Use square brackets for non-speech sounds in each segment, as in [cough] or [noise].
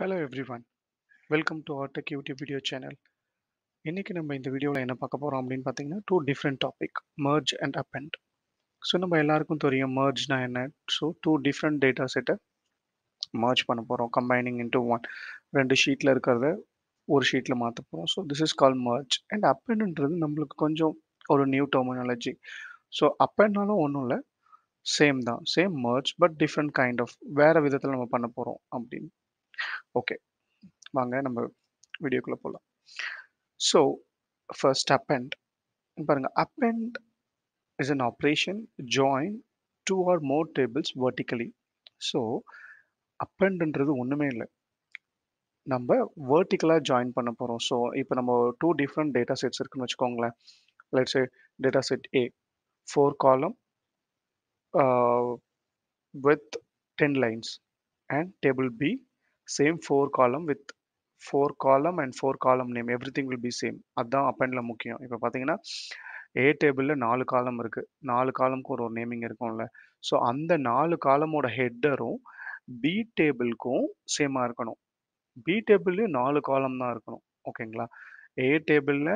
Hello everyone welcome to Artech tech YouTube video channel இன்றைக்கி நம்ம இந்த வீடியோவில் என்ன பார்க்க போகிறோம் அப்படின்னு பார்த்தீங்கன்னா two different topic merge and append so நம்ம எல்லாருக்கும் தெரியும் மர்ஜ்னா என்ன? ஸோ டூ டிஃப்ரெண்ட் டேட்டா செட்டை மர்ஜ் பண்ண போகிறோம் கம்பைனிங் இன்ட்டு ஒன் ரெண்டு ஷீட்டில் இருக்கிறத ஒரு ஷீட்டில் மாற்ற போகிறோம் so this is call merge and அப்பெண்ட்ன்றது நம்மளுக்கு கொஞ்சம் ஒரு நியூ டெர்மினாலஜி ஸோ அப்பெண்ட்னாலும் ஒன்றும் இல்லை சேம் தான். Same merge but different kind of வேறு விதத்தில் நம்ம பண்ண போகிறோம் அப்படின்னு. ஓகே வாங்க நம்ம வீடியோக்குள்ளே போகலாம் ஸோ ஃபர்ஸ்ட் அப்பெண்ட் பாருங்க append is an operation join two or more tables vertically. So appendன்றது ஒன்றுமே இல்லை. நம்ம vertically ஜாயின் பண்ண போகிறோம் ஸோ இப்போ நம்ம டூ டிஃப்ரெண்ட் டேட்டா செட்ஸ் இருக்குன்னு வச்சுக்கோங்களேன். Let's data set A four column with ten lines and table B same 4 column with 4 column and 4 column name. Everything will be same. அதான் அப்பெண்டில் முக்கியம். இப்போ பார்த்தீங்கன்னா ஏ டேபிளில் நாலு காலம் இருக்குது நாலு காலமுக்கு ஒரு ஒரு நேமிங் இருக்கும்ல. ஸோ அந்த நாலு காலமோட ஹெட்டரும் பி டேபிளுக்கும் சேமாக இருக்கணும். பி டேபிள்லேயும் நாலு காலம் தான் இருக்கணும். ஓகேங்களா ஏ டேபிளில்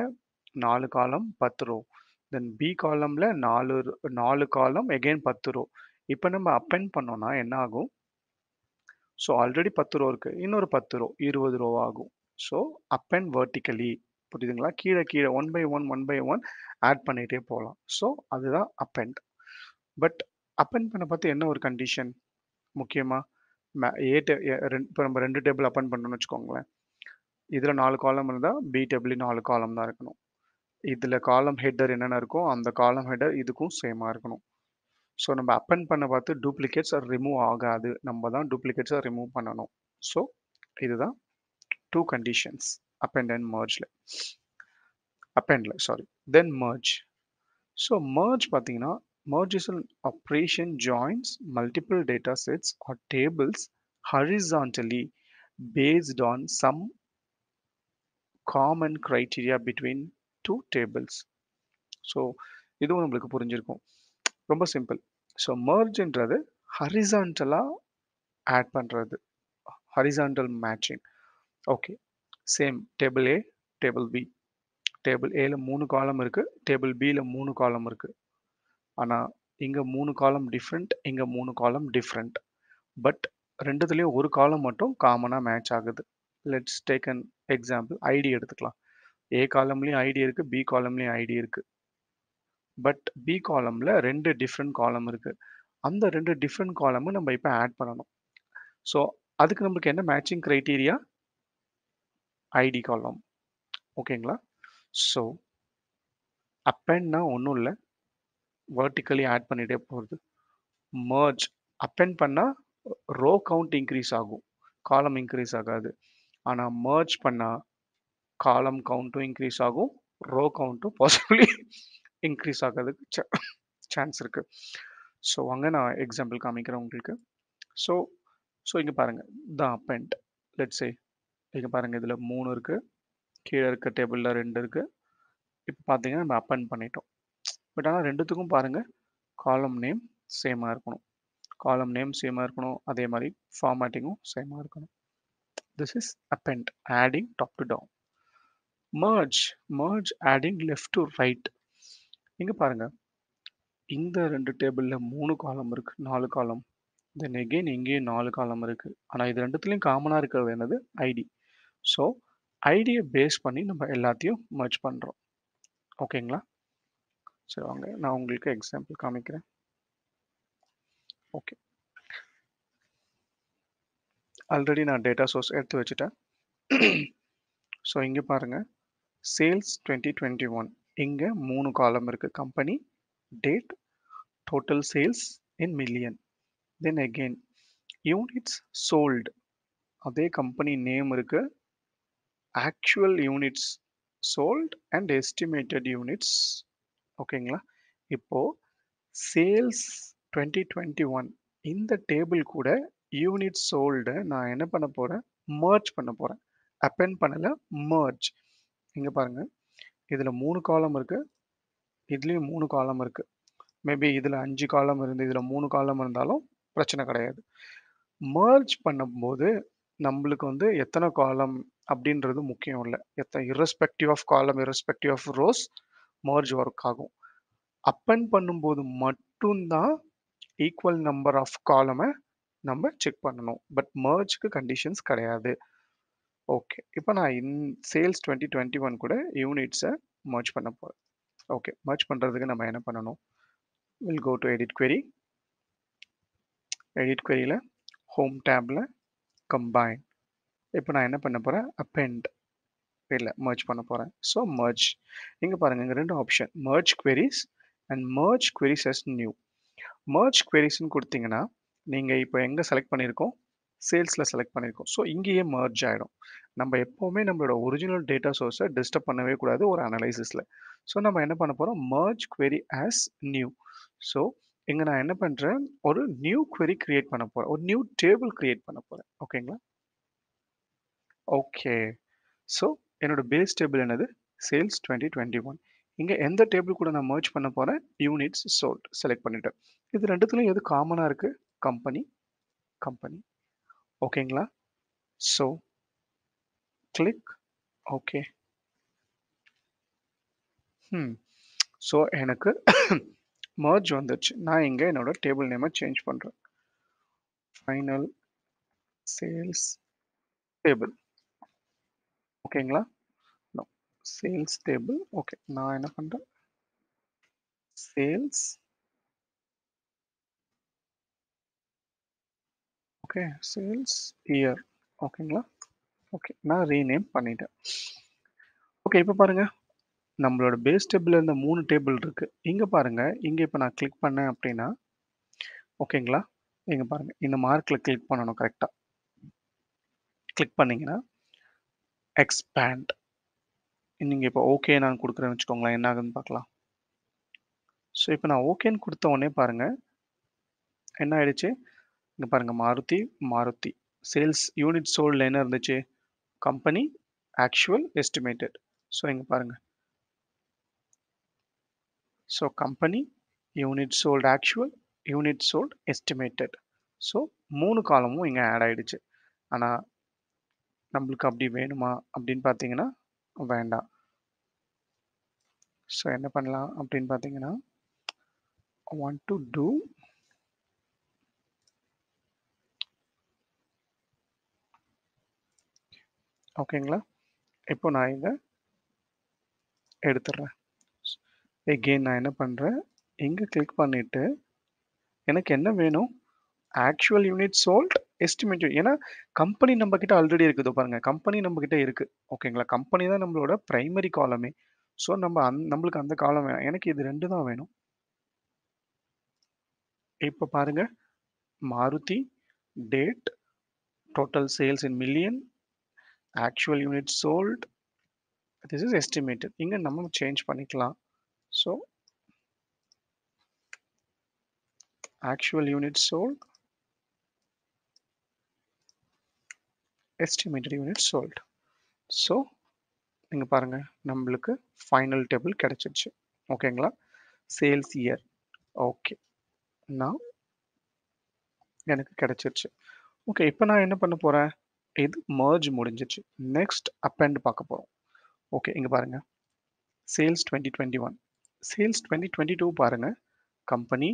நாலு காலம் பத்து ரோ தென் பி காலமில் நாலு நாலு காலம் எகெயின் பத்து ரோ இப்போ நம்ம அப்பெண்ட் பண்ணோன்னா என்ன ஆகும்? ஸோ ஆல்ரெடி பத்து ரூபா இருக்குது இன்னொரு பத்து ரூபா இருபது ரூபா ஆகும். ஸோ அப்பெண்ட் வெர்டிக்கலி புரியுதுங்களா? கீழே கீழே one by one one by one add பண்ணிகிட்டே போகலாம். ஸோ அதுதான் அப்பெண்ட் பட் அப்பெண்ட் பண்ண பார்த்து என்ன ஒரு கண்டிஷன் முக்கியமாக ஏ டே இப்போ நம்ம ரெண்டு டேபிள் அப்பெண்ட் பண்ணோம்னு வச்சுக்கோங்களேன். இதில் நாலு காலம் இருந்தால் பி டேபிள் நாலு காலம் தான் இருக்கணும். இதில் காலம் ஹெட்டர் என்னென்ன இருக்கோ அந்த காலம் ஹெட்டர் இதுக்கும் சேமாக இருக்கணும். ஸோ நம்ம அப்பெண்ட் பண்ண பார்த்து டூப்ளிகேட்ஸ் ரிமூவ் ஆகாது. நம்ம தான் டூப்ளிகேட்ஸை ரிமூவ் பண்ணணும். ஸோ இதுதான் டூ கண்டிஷன்ஸ் அப்பெண்ட் அண்ட் மர்ஜில் அப்பெண்டில் sorry then merge so merge பார்த்தீங்கன்னா merge is an operation joins multiple data sets or tables horizontally based on some common criteria between two tables. So இதுவும் நம்மளுக்கு புரிஞ்சிருக்கும். ரொம்ப simple. So மர்ஜ்ன்றது ஹரிசான்டலாக add பண்ணுறது horizontal matching okay same table A table B table ஏல மூணு column இருக்குது டேபிள் பியில் மூணு காலம் இருக்குது ஆனால் இங்கே மூணு காலம் டிஃப்ரெண்ட் இங்கே மூணு காலம் டிஃப்ரெண்ட் பட் ரெண்டுத்துலேயும் ஒரு காலம் மட்டும் காமனாக மேட்ச் ஆகுது. Let's take an example ID எடுத்துக்கலாம். ஏ காலம்லேயும் ஐடி இருக்குது பி காலம்லேயும் ஐடி இருக்குது பட் பி காலமில் ரெண்டு டிஃப்ரெண்ட் காலம் இருக்குது அந்த ரெண்டு டிஃப்ரெண்ட் காலமும் நம்ம இப்போ ஆட் பண்ணணும். ஸோ அதுக்கு நம்மளுக்கு என்ன மேட்சிங் க்ரைட்டீரியா ஐடி காலம் ஓகேங்களா ஸோ அப்பென்னா ஒன்றும் இல்லை. வேர்ட்டிக்கலி ஆட் பண்ணிகிட்டே போகிறது மர்ஜ் அப்பெண்ட் பண்ணால் ரோ கவுண்ட் இன்க்ரீஸ் ஆகும். காலம் இன்க்ரீஸ் ஆகாது. ஆனால் மர்ஜ் பண்ணால் காலம் கவுண்ட்டும் இன்க்ரீஸ் ஆகும். ரோ கவுண்ட்டும் பாசிபிளி இன்க்ரீஸ் ஆகிறதுக்கு சான்ஸ் இருக்குது ஸோ அங்கே நான் எக்ஸாம்பிள் காமிக்கிறேன் உங்களுக்கு. ஸோ ஸோ இங்கே பாருங்கள் த அப்பெண்ட் லெட்ஸே இங்கே பாருங்கள் இதில் மூணு இருக்குது கீழே இருக்க டேபிளில் ரெண்டு இருக்குது இப்போ பார்த்தீங்கன்னா நம்ம அப்பெண்ட் பண்ணிட்டோம். பட் ஆனால் ரெண்டுத்துக்கும் பாருங்கள் காலம் நேம் சேமாக இருக்கணும். காலம் நேம் சேமாக இருக்கணும். அதே மாதிரி ஃபார்மேட்டிங்கும் சேமாக இருக்கணும். This is append adding top to down merge merge adding left to right இங்கே பாருங்கள் இந்த ரெண்டு டேபிளில் மூணு காலம் இருக்குது நாலு காலம் தென் எகெயின் இங்கேயும் நாலு காலம் இருக்குது ஆனால் இது ரெண்டுத்துலேயும் காமனாக இருக்கிறது என்னது? ஐடி ஸோ ஐடியை பேஸ் பண்ணி நம்ம எல்லாத்தையும் மர்ச் பண்ணுறோம் ஓகேங்களா சரி வாங்க. நான் உங்களுக்கு எக்ஸாம்பிள் காமிக்கிறேன். ஓகே ஆல்ரெடி நான் டேட்டா சோர்ஸ் எடுத்து வச்சுட்டேன். ஸோ இங்கே பாருங்கள் சேல்ஸ் டுவெண்ட்டி டுவெண்ட்டி ஒன் இங்கே மூணு காலம் இருக்குது company date total sales in million then again units sold அதே கம்பெனி நேம் இருக்குது actual units sold and estimated units ஓகேங்களா இப்போது சேல்ஸ் டுவெண்ட்டி டுவெண்ட்டி ஒன் இந்த டேபிள் கூட யூனிட் சோல்டு நான் என்ன பண்ண போகிறேன் மர்ஜ் பண்ண போகிறேன் அப்பெண்ட் பண்ணலை மர்ஜ் இங்கே பாருங்கள் இதில் மூணு காலம் இருக்குது இதுலேயும் மூணு காலம் இருக்குது மேபி இதில் அஞ்சு காலம் இருந்து இதில் மூணு காலம் இருந்தாலும் பிரச்சனை கிடையாது. மர்ஜ் பண்ணும்போது நம்மளுக்கு வந்து எத்தனை காலம் அப்படின்றது முக்கியம் இல்லை. எத்தனை respective of column respective of rows merge work ஆகும். அப்பன் பண்ணும்போது மட்டும்தான் ஈக்குவல் நம்பர் ஆஃப் காலமை நம்ம செக் பண்ணணும். பட் மர்ஜ்க்கு கண்டிஷன்ஸ் கிடையாது. ஓகே இப்போ நான் in sales twenty twenty one கூட யூனிட்ஸை மர்ச் பண்ண போகிறேன் ஓகே மர்ச் பண்ணுறதுக்கு நம்ம என்ன பண்ணணும்? Will go to edit query. Edit queryல home டேப்பில் கம்பைன் இப்போ நான் என்ன பண்ண போகிறேன் அப்பெண்ட் இல்லை merge பண்ண போகிறேன் ஸோ merge. இங்கே பாருங்கள் இங்கே ரெண்டு option merge queries and merge queries as new merge queriesனு கொடுத்தீங்கன்னா நீங்கள் இப்போ எங்கே செலக்ட் பண்ணியிருக்கோம்? சேல்ஸில் செலக்ட் பண்ணியிருக்கோம். ஸோ இங்கேயே மர்ஜ் ஆகிடும் நம்ம எப்போவுமே நம்மளோட ஒரிஜினல் டேட்டா சோர்ஸை டிஸ்டர்ப் பண்ணவே கூடாது ஒரு அனலைசிஸில் ஸோ நம்ம என்ன பண்ண போகிறோம் merge query as new so இங்கே நான் என்ன பண்ணுறேன் ஒரு நியூ குவெரி கிரியேட் பண்ண போகிறேன் ஒரு நியூ டேபிள் கிரியேட் பண்ண போகிறேன் ஓகேங்களா ஓகே ஸோ என்னோட பேஸ் டேபிள் என்னது? சேல்ஸ் டுவெண்ட்டி டுவெண்ட்டி ஒன் இங்கே எந்த டேபிள் கூட நான் மர்ஜ் பண்ண போகிறேன் யூனிட்ஸ் சோல்ட் செலக்ட் பண்ணிட்டேன். இது ரெண்டுத்துலையும் எது காமனாக இருக்குது கம்பெனி கம்பெனி ஓகேங்களா? ஸோ கிளிக் ஓகே ம் ஸோ எனக்கு [coughs] மர்ஜ் வந்துடுச்சு நான் இங்கே என்னோட டேபிள் நேமை சேஞ்ச் பண்ணுறேன் ஃபைனல் சேல்ஸ் டேபிள் ஓகேங்களா? சேல்ஸ் டேபிள் ஓகே நான் என்ன பண்ணுறேன் சேல்ஸ் ஓகே சேல்ஸ் இயர் ஓகேங்களா ஓகே நான் ரீநேம் பண்ணிட்டேன். ஓகே இப்போ பாருங்க. நம்மளோட பேஸ் டேபிளில் இருந்த மூணு டேபிள் இருக்குது இங்கே பாருங்க. இங்கே இப்போ நான் கிளிக் பண்ணேன் அப்படின்னா ஓகேங்களா இங்கே பாருங்க. இந்த மார்க்கில் கிளிக் பண்ணணும் கரெக்டாக கிளிக் பண்ணிங்கன்னா எக்ஸ்பேண்ட் நீங்கள் இப்போ ஓகே நான் கொடுக்குறேன்னு வச்சுக்கோங்களேன். என்ன ஆகுதுன்னு பார்க்கலாம். ஸோ இப்போ நான் ஓகேன்னு கொடுத்த உடனே பாருங்க. என்ன ஆயிடுச்சு? இங்கே பாருங்கள் மாருதி மாருதி. சேல்ஸ் யூனிட் சோல்டில் என்ன இருந்துச்சு? கம்பெனி ஆக்சுவல் எஸ்டிமேட்டட் ஸோ இங்கே பாருங்க. So company unit sold actual unit sold estimated so மூணு காலமும் இங்கே ஆட் ஆகிடுச்சு ஆனால் நம்மளுக்கு அப்படி வேணுமா அப்படின்னு பார்த்தீங்கன்னா வேண்டாம். ஸோ என்ன பண்ணலாம் அப்படின்னு பார்த்தீங்கன்னா want to do ஓகேங்களா இப்போ நான் இதை எடுத்துடுறேன். எகெயின் நான் என்ன பண்ணுறேன் இங்கே கிளிக் பண்ணிவிட்டு எனக்கு என்ன வேணும்? ஆக்சுவல் யூனிட் சோல்ட் எஸ்டிமேட் ஏன்னா கம்பெனி நம்ம ஆல்ரெடி இருக்குது பாருங்கள் கம்பெனி நம்மக்கிட்ட இருக்குது ஓகேங்களா கம்பெனி தான் நம்மளோட ப்ரைமரி காலமே ஸோ நம்ம அந் நம்மளுக்கு அந்த காலம் வேணும். எனக்கு இது ரெண்டு தான் வேணும். இப்போ பாருங்கள் Maruti date total sales in million actual unit sold this is estimated இங்கே நம்ம சேஞ்ச் பண்ணிக்கலாம். So actual unit sold estimated unit sold. So நீங்கள் பாருங்க நம்மளுக்கு ஃபைனல் டேபிள் கிடைச்சிருச்சு. ஓகேங்களா சேல்ஸ் இயர் ஓகே நான் எனக்கு கிடைச்சிருச்சு. ஓகே இப்போ நான் என்ன பண்ண போகிறேன் இது மர்ஜ் முடிஞ்சிச்சு. நெக்ஸ்ட் அப்பெண்ட் பார்க்க போகிறோம் ஓகே இங்கே பாருங்கள் sales twenty twenty one sales twenty twenty two பாருங்கள் company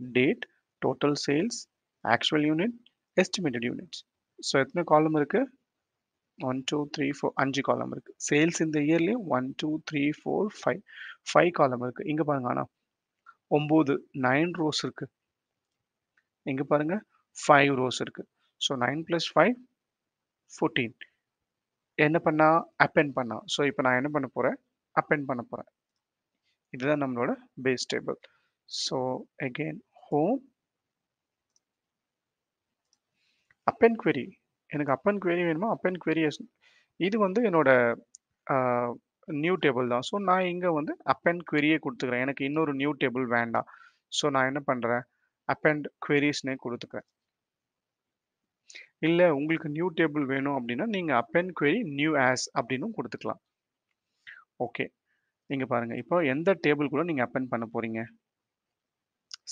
date total sales actual unit estimated units so எத்தனை காலம் இருக்குது ஒன் டூ த்ரீ ஃபோர் அஞ்சு காலம் இருக்குது சேல்ஸ் இந்த இயர்லேயும் one two three four five five காலம் இருக்குது இங்கே பாருங்க ஆனால் ஒம்பது நைன் ரோஸ் இருக்குது இங்கே பாருங்க ஃபைவ் ரோஸ் இருக்குது so nine plus five fourteen என்ன பண்ணா? அப்பெண்ட் பண்ணா. ஸோ இப்போ நான் என்ன பண்ண போகிறேன் அப்பெண்ட் பண்ண போகிறேன் இதுதான் நம்மளோட base table so again home append query எனக்கு அப்பெண்ட் குவெரி வேணுமா? அப்பெண்ட் குவெரி இது வந்து என்னோட நியூ டேபிள் தான். ஸோ நான் இங்கே வந்து அப்பெண்ட் குவெரியே கொடுத்துக்கிறேன். எனக்கு இன்னொரு நியூ டேபிள் வேண்டாம். ஸோ நான் என்ன பண்ணுறேன் அப்பெண்ட் குவெரிஸ்னே கொடுத்துக்கிறேன். இல்லை உங்களுக்கு நியூ டேபிள் வேணும் அப்படின்னா நீங்கள் அப்பெண்ட் குவெரி நியூ ஆஸ் அப்படின்னும் கொடுத்துக்கலாம். ஓகே நீங்கள் பாருங்கள் இப்போ எந்த டேபிள் கூட நீங்கள் அப்பென் பண்ண போகிறீங்க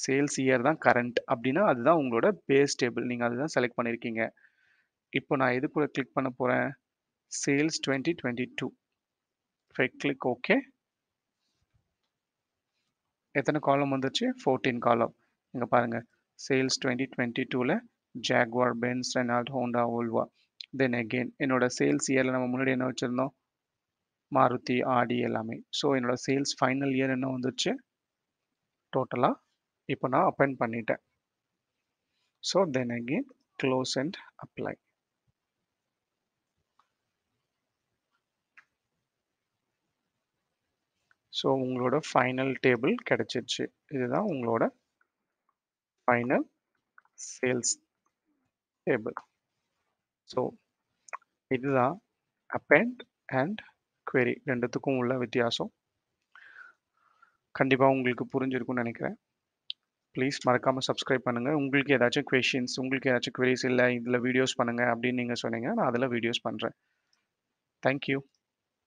சேல்ஸ் இயர் தான் கரண்ட் அப்படின்னா அதுதான் உங்களோட பேஸ் டேபிள் நீங்கள் அதுதான் செலக்ட் பண்ணியிருக்கீங்க இப்போ நான் எது கூட கிளிக் பண்ண போகிறேன் சேல்ஸ் டுவெண்ட்டி டுவெண்ட்டி டூ ஃபை கிளிக் ஓகே எத்தனை காலம் வந்துச்சு? ஃபோர்டீன் காலம் இங்கே பாருங்கள் சேல்ஸ் டுவெண்ட்டி டுவெண்ட்டி டூவில் Jaguar Benz Renault Honda Volvo then again என்னோட சேல்ஸ் இயரில் நம்ம முன்னாடி என்ன வச்சுருந்தோம்? மாருதி ஆடி எல்லாமே. ஸோ என்னோட சேல்ஸ் ஃபைனல் இயர் என்ன வந்துச்சு? டோட்டலாக இப்போ நான் அப்பெண்ட் பண்ணிட்டேன். So then again close and apply so உங்களோட ஃபைனல் டேபிள் கிடச்சிருச்சு. இதுதான் உங்களோட ஃபைனல் சேல்ஸ் டேபிள் ஸோ இதுதான் அப்பெண்ட் அண்ட் query. ரெண்டுத்துக்கும் உள்ள வித்தியாசம். கண்டிப்பாக உங்களுக்கு புரிஞ்சிருக்கும்னு நினைக்கிறேன். ப்ளீஸ் மறக்காமல் சப்ஸ்கிரைப் பண்ணுங்கள் உங்களுக்கு ஏதாச்சும் கொஷின்ஸ் உங்களுக்கு ஏதாச்சும் குவெரிஸ் இல்லை இதில் வீடியோஸ் பண்ணுங்கள் அப்படின்னு நீங்கள் சொன்னீங்கன்னா நான் அதில் வீடியோஸ் பண்ணுறேன் தேங்க்யூ